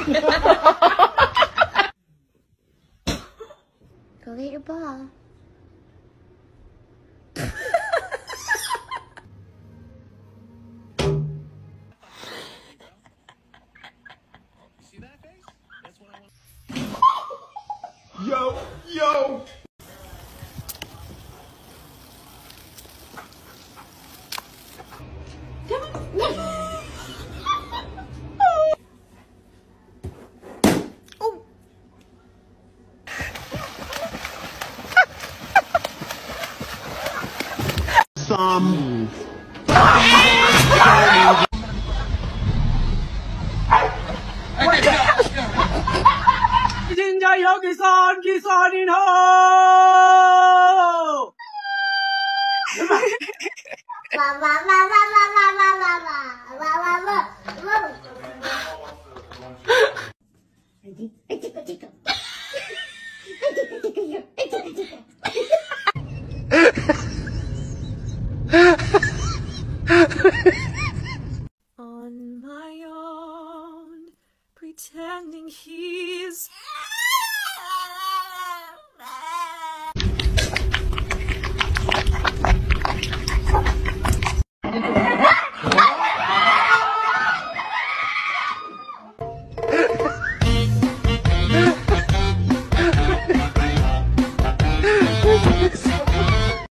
Go get your ball. Yo, yo. 三五。在有几三几三年后。妈妈妈妈妈妈妈妈。on my own, pretending he's